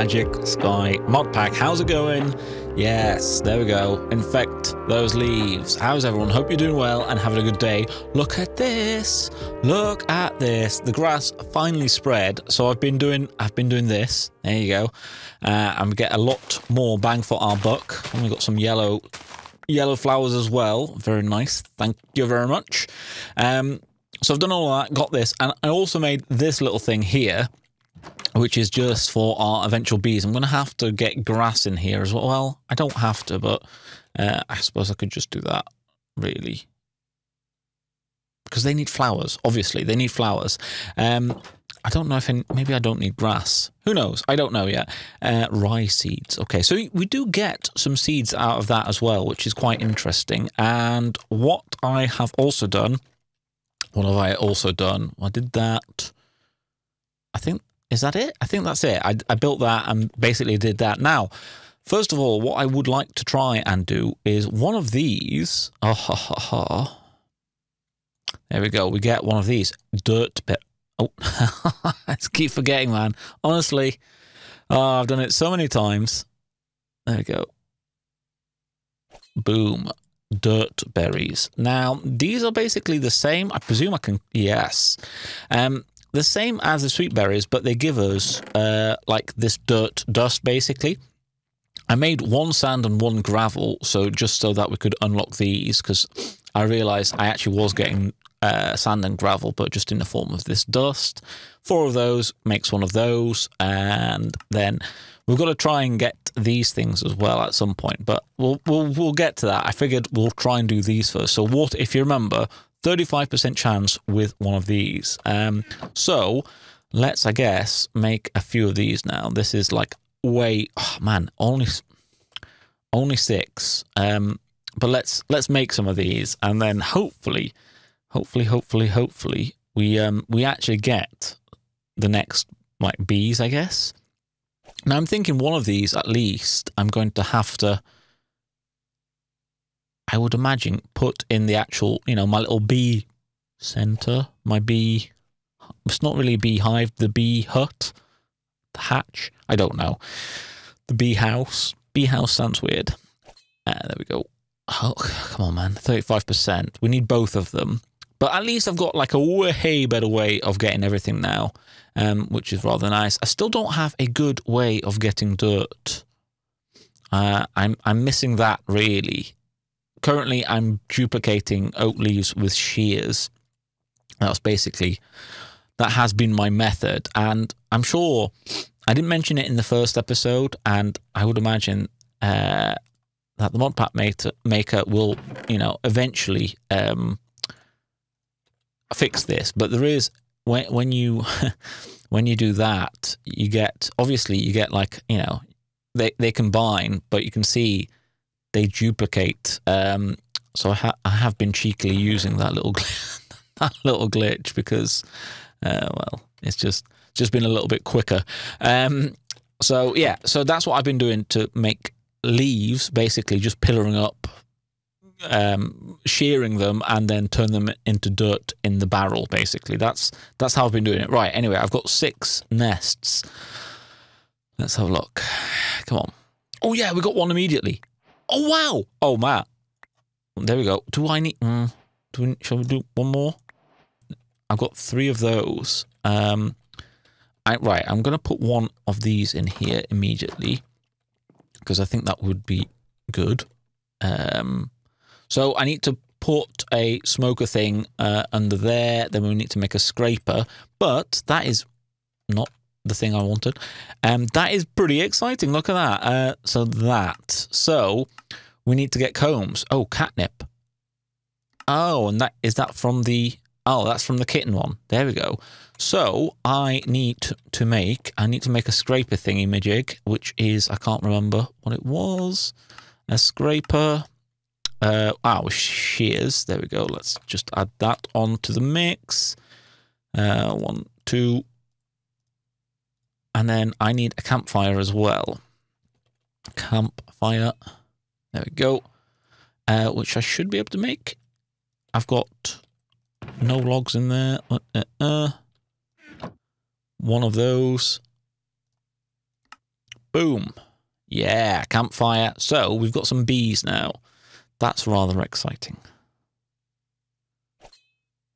Magic Sky mod pack. How's it going? Yes, there we go. Infect those leaves. How's everyone? Hope you're doing well and having a good day. Look at this. Look at this. The grass finally spread. So I've been doing I've been doing this. There you go. Uh, and we get a lot more bang for our buck. And we got some yellow yellow flowers as well. Very nice. Thank you very much. Um, so I've done all that, got this, and I also made this little thing here, which is just for our eventual bees. I'm going to have to get grass in here as well. Well, I don't have to, but uh, I suppose I could just do that, really. Because they need flowers, obviously. They need flowers. Um, I don't know if maybe I don't need grass. Who knows? I don't know yet. Uh, rye seeds. Okay, so we do get some seeds out of that as well, which is quite interesting. And what I have also done what have I also done? I did that. I think, is that it? I think that's it. I, I built that and basically did that. Now, first of all, what I would like to try and do is one of these. Oh, ha, ha, ha. There we go. We get one of these. Dirt pit. Oh, I keep forgetting, man. Honestly, oh, I've done it so many times. There we go. Boom dirt berries. Now, these are basically the same. I presume I can, yes. Um, the same as the sweet berries, but they give us uh, like this dirt dust basically. I made one sand and one gravel, so just so that we could unlock these, because I realized I actually was getting uh, sand and gravel, but just in the form of this dust. Four of those makes one of those, and then we've got to try and get these things as well at some point, but we'll we'll we'll get to that. I figured we'll try and do these first. So what if you remember, 35% chance with one of these. Um, so let's I guess make a few of these now. This is like way oh man, only only six. Um, but let's let's make some of these and then hopefully hopefully hopefully hopefully we um we actually get the next like bees, I guess. Now I'm thinking one of these at least I'm going to have to I would imagine put in the actual, you know, my little bee center, my bee it's not really a beehive, the bee hut, the hatch, I don't know. The bee house. Bee house sounds weird. Uh, there we go. Oh, come on, man. 35%. We need both of them. But at least I've got like a way better way of getting everything now um, which is rather nice. I still don't have a good way of getting dirt. Uh, I'm I'm missing that really. Currently, I'm duplicating oak leaves with shears. That's basically that has been my method, and I'm sure I didn't mention it in the first episode, and I would imagine uh, that the mod pack maker, maker will, you know, eventually um, fix this. But there is when when you when you do that, you get obviously you get like you know they they combine, but you can see they duplicate. Um, so I, ha- I have been cheekily using that little that little glitch because uh, well it's just just been a little bit quicker. Um, so yeah, so that's what I've been doing to make leaves, basically just pillaring up um, shearing them and then turn them into dirt in the barrel. Basically, that's that's how I've been doing it. Right. Anyway, I've got six nests. Let's have a look. Come on. Oh yeah, we got one immediately. Oh wow. Oh Matt. There we go. Do I need? Mm, do we, shall we do one more? I've got three of those. Um, I, right. I'm gonna put one of these in here immediately because I think that would be good. Um, so I need to put a smoker thing uh, under there. Then we need to make a scraper. But that is not the thing I wanted. Um, that is pretty exciting. Look at that. Uh, so that. So we need to get combs. Oh, catnip. Oh, and that is that from the. Oh, that's from the kitten one. There we go. So I need to make. I need to make a scraper thingy majig, which is I can't remember what it was. A scraper. Uh, oh, shears. There we go. Let's just add that onto the mix. Uh, one, two. And then I need a campfire as well. Campfire. There we go. Uh, which I should be able to make. I've got no logs in there. Uh, uh, uh. One of those. Boom. Yeah, campfire. So we've got some bees now. That's rather exciting.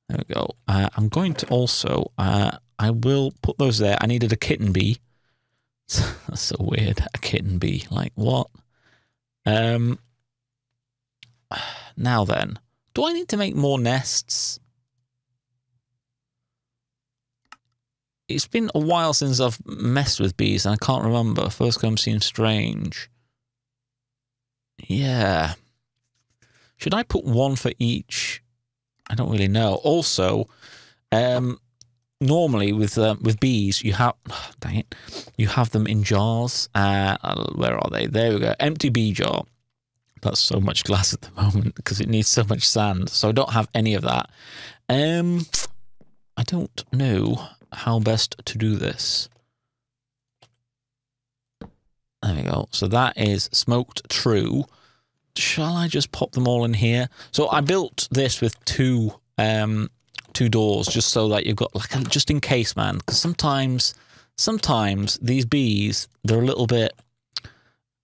There we go. Uh, I'm going to also, uh, I will put those there. I needed a kitten bee. That's so weird. A kitten bee. Like what? Um. Now then, do I need to make more nests? It's been a while since I've messed with bees and I can't remember. First come seems strange. Yeah. Should I put one for each? I don't really know. Also, um, normally with uh, with bees, you have dang it, you have them in jars. Uh, where are they? There we go. Empty bee jar. That's so much glass at the moment because it needs so much sand. So I don't have any of that. Um, I don't know how best to do this. There we go. So that is smoked true. Shall I just pop them all in here? So I built this with two um two doors just so that you've got like just in case, man. Because sometimes sometimes these bees they're a little bit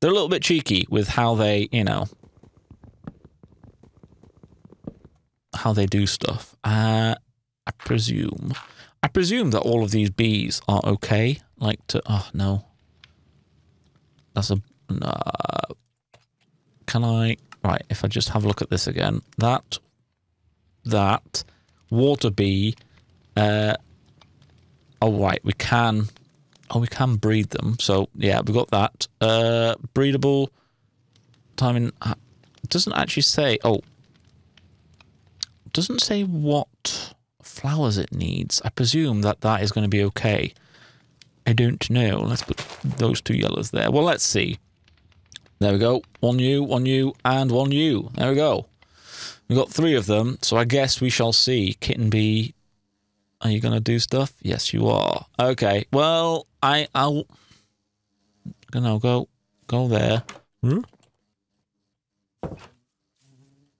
they're a little bit cheeky with how they you know how they do stuff. Uh, I presume I presume that all of these bees are okay. Like to oh no, that's a uh, can I right? If I just have a look at this again, that that water bee. Uh, oh right, we can. Oh, we can breed them. So yeah, we got that. Uh, breedable. Timing uh, doesn't actually say. Oh, doesn't say what flowers it needs. I presume that that is going to be okay. I don't know. Let's put those two yellows there. Well, let's see. There we go. One you, one you, and one you. There we go. We've got three of them, so I guess we shall see. Kitten bee, are you going to do stuff? Yes, you are. Okay, well, I, I'll... Gonna go, go there. Hmm?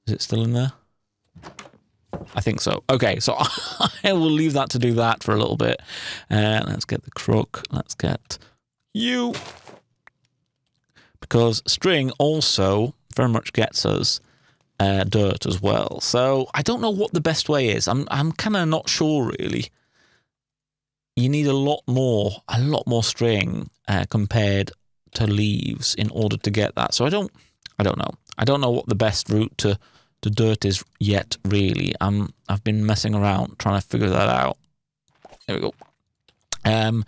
Is it still in there? I think so. Okay, so I will leave that to do that for a little bit. Uh, let's get the crook. Let's get you. Because string also very much gets us uh, dirt as well. So I don't know what the best way is. I'm I'm kind of not sure really. You need a lot more, a lot more string uh, compared to leaves in order to get that. So I don't, I don't know. I don't know what the best route to to dirt is yet really. Um, I've been messing around trying to figure that out. There we go. Um,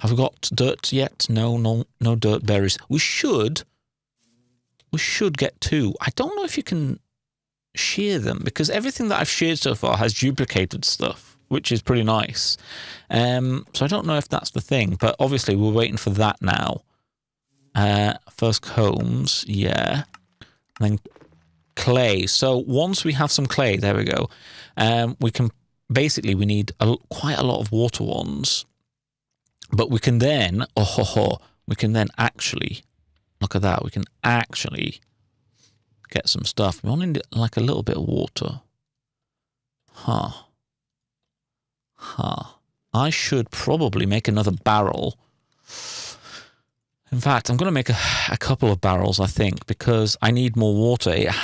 have we got dirt yet? No, no, no dirt berries. We should. We should get two. I don't know if you can shear them because everything that I've shared so far has duplicated stuff, which is pretty nice. Um, so I don't know if that's the thing, but obviously we're waiting for that now. Uh, first combs, yeah. And then clay. So once we have some clay, there we go. Um, we can basically we need a, quite a lot of water ones, but we can then oh ho, ho, we can then actually look at that. We can actually get some stuff. We only need like a little bit of water. Huh. Huh. I should probably make another barrel. In fact, I'm going to make a, a couple of barrels, I think, because I need more water. It,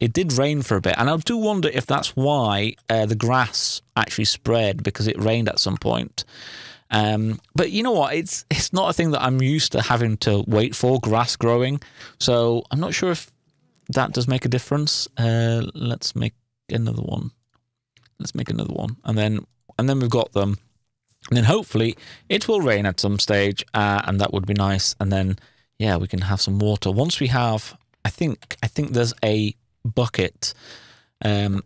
it did rain for a bit, and I do wonder if that's why uh, the grass actually spread because it rained at some point. Um, but you know what? It's it's not a thing that I'm used to having to wait for grass growing. So I'm not sure if that does make a difference. Uh, let's make another one. Let's make another one, and then and then we've got them. And then hopefully it will rain at some stage, uh, and that would be nice. And then yeah, we can have some water once we have. I think I think there's a bucket um,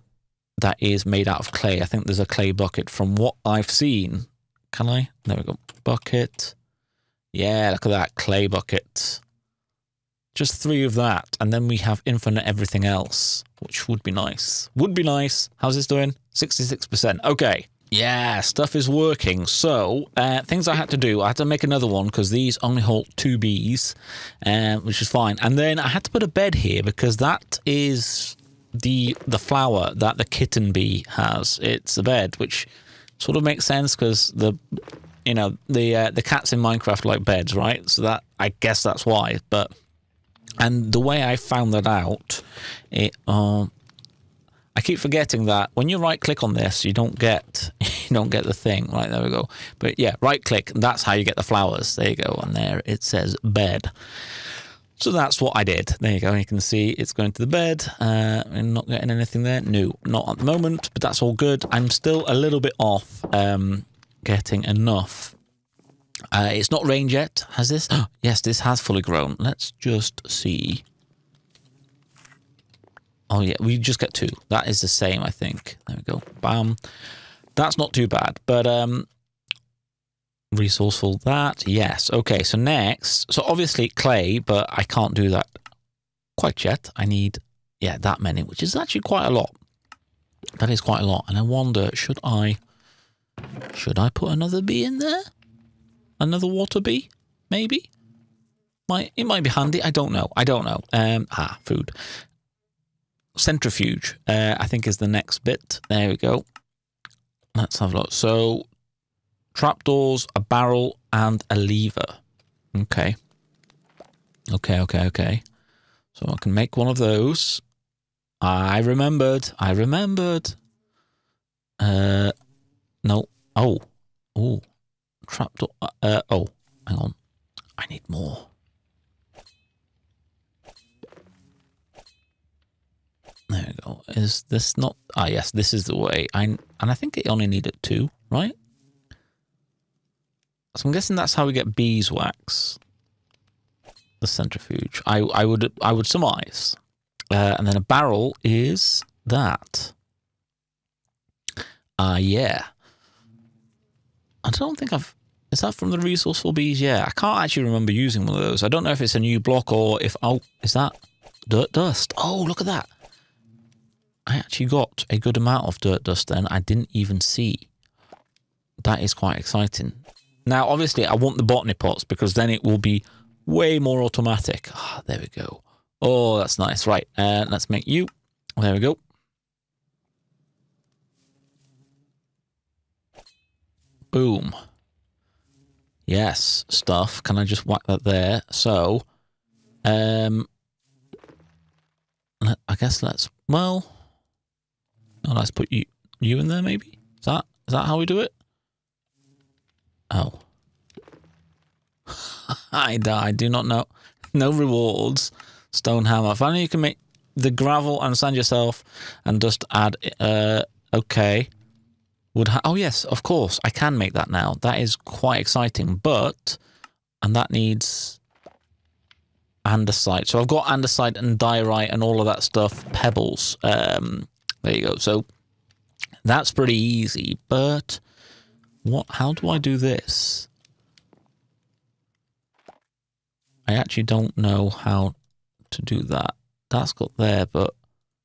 that is made out of clay. I think there's a clay bucket from what I've seen. Can I? There we go. Bucket. Yeah, look at that clay bucket. Just three of that, and then we have infinite everything else, which would be nice. Would be nice. How's this doing? 66%. Okay. Yeah, stuff is working. So, uh, things I had to do, I had to make another one because these only hold two bees, uh, which is fine. And then I had to put a bed here because that is the the flower that the kitten bee has. It's a bed, which sort of makes sense because the you know the uh, the cats in Minecraft like beds, right? So that I guess that's why. But and the way I found that out, it um, I keep forgetting that when you right click on this, you don't get you don't get the thing. Right there we go. But yeah, right click, that's how you get the flowers. There you go, and there it says bed. So that's what I did. There you go. You can see it's going to the bed. Uh, I'm not getting anything there. No, not at the moment, but that's all good. I'm still a little bit off um, getting enough. Uh, it's not rained yet. Has this? yes, this has fully grown. Let's just see. Oh, yeah, we just get two. That is the same, I think. There we go. Bam. That's not too bad. But um, resourceful that yes okay so next so obviously clay but i can't do that quite yet i need yeah that many which is actually quite a lot that is quite a lot and i wonder should i should i put another bee in there another water bee maybe might it might be handy i don't know i don't know um ah food centrifuge uh, i think is the next bit there we go let's have a look so trapdoors, a barrel, and a lever. Okay. Okay, okay, okay. So I can make one of those. I remembered. I remembered. Uh, no. Oh. Oh. Trapdoor. Uh, uh, oh. Hang on. I need more. There we go. Is this not? Ah, yes, this is the way. I and I think it only needed two, right? So I'm guessing that's how we get beeswax. The centrifuge. I I would I would surmise. Uh, and then a barrel is that. Ah, uh, yeah. I don't think I've. Is that from the resourceful bees? Yeah, I can't actually remember using one of those. I don't know if it's a new block or if. Oh, is that dirt dust? Oh, look at that. I actually got a good amount of dirt dust then. I didn't even see. That is quite exciting. Now, obviously, I want the botany pots because then it will be way more automatic. Ah, there we go. Oh, that's nice. Right, uh, let's make you. There we go. Boom. Yes, stuff. Can I just whack that there? So, um, I guess let's, well, oh, let's put you, you in there maybe? Is that, is that how we do it? Oh. I, I do not know. No rewards. Stone hammer. Finally, you can make the gravel and sand yourself and just add. Uh, okay. Would oh yes, of course I can make that now. That is quite exciting. But and that needs andesite. So I've got andesite and diorite and all of that stuff. Pebbles. Um, there you go. So that's pretty easy. But what? How do I do this? I actually don't know how to do that. That's got there, but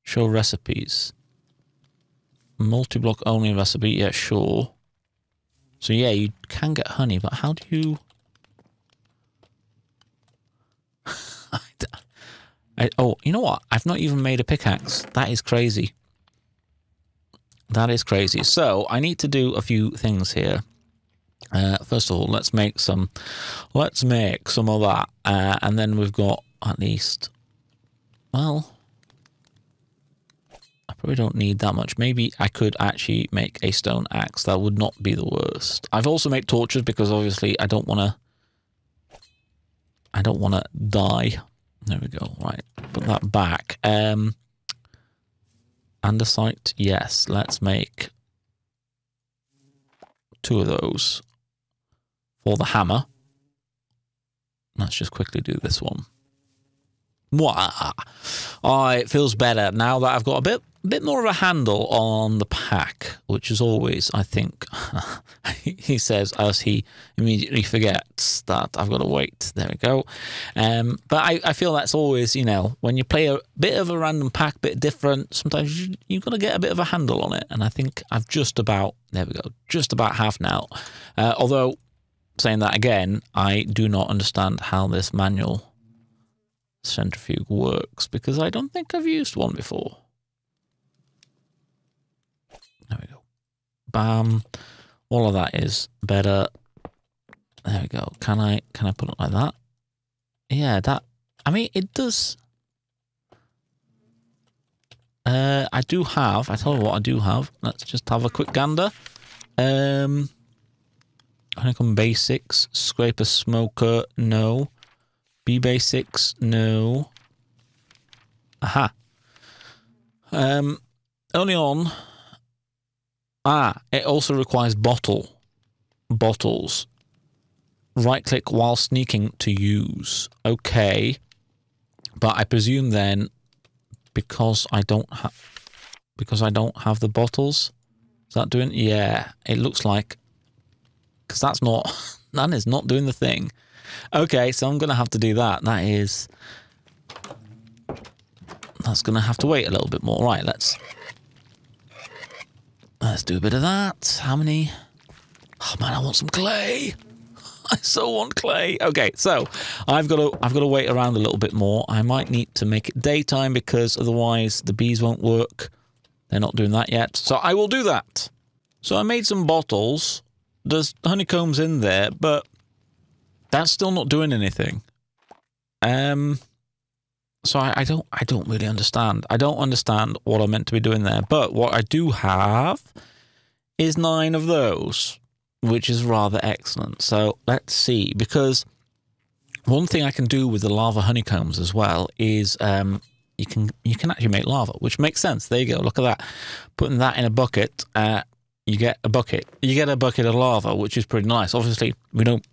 show recipes. Multi-block only recipe, yeah, sure. So yeah, you can get honey, but how do you... I, oh, you know what? I've not even made a pickaxe. That is crazy. That is crazy. So I need to do a few things here. Uh, first of all, let's make some. Let's make some of that, uh, and then we've got at least. Well, probably don't need that much. Maybe I could actually make a stone axe. That would not be the worst. I've also made torches because obviously I don't want to. I don't want to die. There we go. Right, put that back. Um, Andesite, yes. Let's make two of those for the hammer. Let's just quickly do this one. Mwah. Oh, it feels better now that I've got a bit bit more of a handle on the pack, which is always, I think, he says as he immediately forgets that I've got to wait. There we go. Um, but I, I feel that's always, you know, when you play a bit of a random pack, bit different, sometimes you, you've got to get a bit of a handle on it. And I think I've just about, there we go, just about half now. Uh, although, saying that again, I do not understand how this manual centrifuge works because I don't think I've used one before. There we go. Bam. All of that is better. There we go. Can I can I put it like that? Yeah, that. I mean, it does. Uh, I do have. I tell you what, I do have. Let's just have a quick gander. Um, honeycomb basics, scraper smoker, no. Bee basics, no. Aha. Um, only on. Ah, it also requires bottle. Bottles. Right click while sneaking to use. Okay. But I presume then because I don't have because I don't have the bottles. Is that doing? Yeah, it looks like because that's not that is not doing the thing. Okay, so I'm gonna have to do that. That is that's gonna have to wait a little bit more. Right, let's let's do a bit of that. How many? Oh man, I want some clay. I so want clay. Okay, so I've got to I've got to wait around a little bit more. I might need to make it daytime because otherwise the bees won't work. They're not doing that yet. So I will do that. So I made some bottles. There's honeycombs in there, but that's still not doing anything. Um so I, I don't I don't really understand. I don't understand what I'm meant to be doing there. But what I do have is nine of those which is rather excellent. So let's see, because one thing I can do with the lava honeycombs as well is um, you can you can actually make lava, which makes sense. There you go. Look at that. Putting that in a bucket, uh, you get a bucket. You get a bucket of lava, which is pretty nice. Obviously, we don't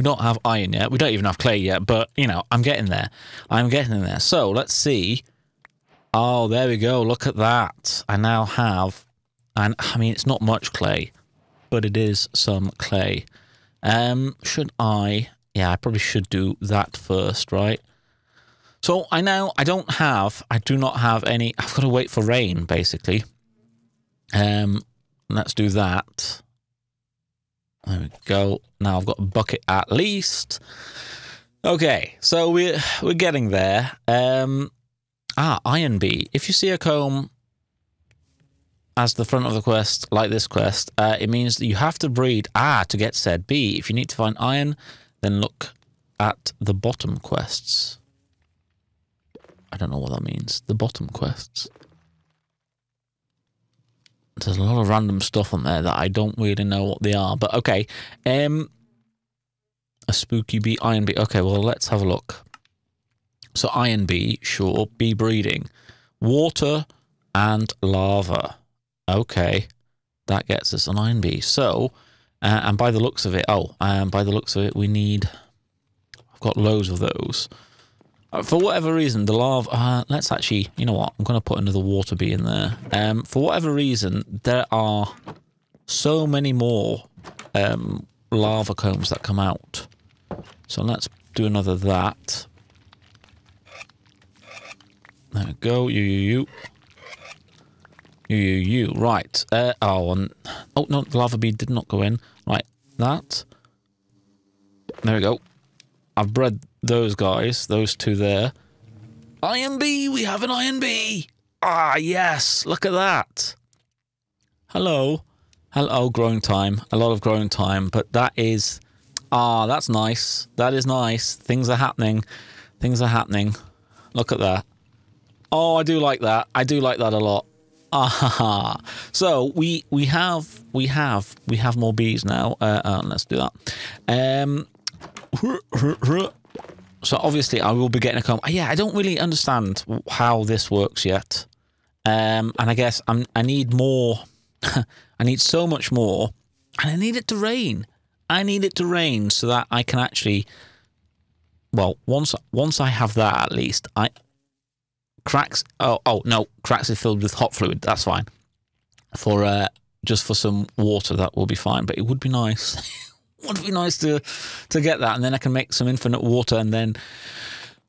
we don't have iron yet. We don't even have clay yet, but you know, I'm getting there. I'm getting there. So let's see. Oh, there we go. Look at that. I now have, and I mean, it's not much clay but it is some clay. Um, should I? Yeah, I probably should do that first, right? So I now, I don't have, I do not have any. I've got to wait for rain, basically. Um, let's do that. There we go. Now I've got a bucket at least. Okay, so we're we're getting there. Um, ah, iron bee. If you see a comb as the front of the quest, like this quest, uh, it means that you have to breed A to get said B. If you need to find iron, then look at the bottom quests. I don't know what that means. The bottom quests. There's a lot of random stuff on there that I don't really know what they are. But okay. Um, a spooky bee, iron bee. Okay, well, let's have a look. So iron bee, sure. Bee breeding. Water and lava. Okay, that gets us an iron bee. So, uh, and by the looks of it, oh, um, by the looks of it, we need. I've got loads of those. Uh, for whatever reason, the lava. Uh, let's actually, you know what? I'm going to put another water bee in there. Um, for whatever reason, there are so many more um, lava combs that come out. So let's do another that. There we go. You, you, you. You, you, you. Right. Uh, oh, and, oh, no, the lava bee did not go in. Right, that. There we go. I've bred those guys, those two there. Iron bee, we have an iron bee. Ah, yes, look at that. Hello. Hello, growing time. A lot of growing time, but that is... Ah, that's nice. That is nice. Things are happening. Things are happening. Look at that. Oh, I do like that. I do like that a lot. Ah, ha, ha. so we we have we have we have more bees now. Uh, uh, let's do that. Um, so obviously I will be getting a comb. Yeah, I don't really understand how this works yet. Um, and I guess I'm I need more. I need so much more, and I need it to rain. I need it to rain so that I can actually. Well, once once I have that at least, I cracks. Oh, oh no, cracks is filled with hot fluid. That's fine. For uh, just for some water, that will be fine. But it would be nice. would be nice to to get that, and then I can make some infinite water, and then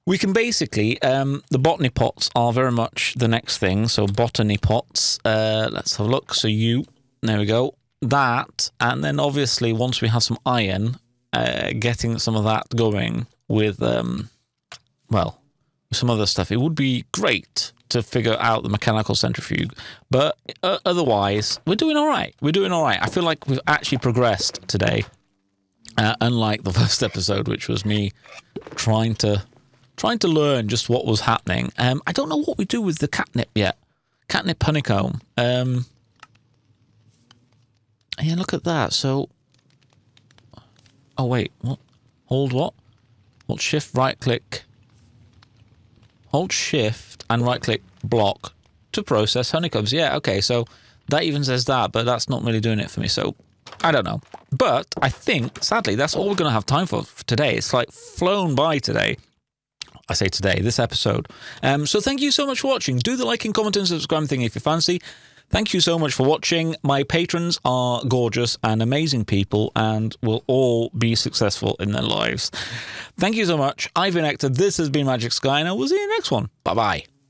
we can basically um, the botany pots are very much the next thing. So botany pots. Uh, let's have a look. So you, there we go. That, and then obviously once we have some iron, uh, getting some of that going with um, well some other stuff. It would be great to figure out the mechanical centrifuge, but uh, otherwise, we're doing all right. We're doing all right. I feel like we've actually progressed today. Uh, unlike the first episode, which was me trying to trying to learn just what was happening. Um, I don't know what we do with the catnip yet. Catnip honeycomb. Um, yeah, look at that. So, oh wait, what? Hold what? Hold shift, right click. Hold shift and right click block to process honeycombs. Yeah, okay, so that even says that, but that's not really doing it for me. So I don't know. But I think, sadly, that's all we're going to have time for, today. It's like flown by today. I say today, this episode. Um, so thank you so much for watching. Do the like and comment and subscribe thing if you fancy. Thank you so much for watching. My patrons are gorgeous and amazing people and will all be successful in their lives. Thank you so much. I've been Ector. This has been Magic Sky, and I will see you next one. Bye bye.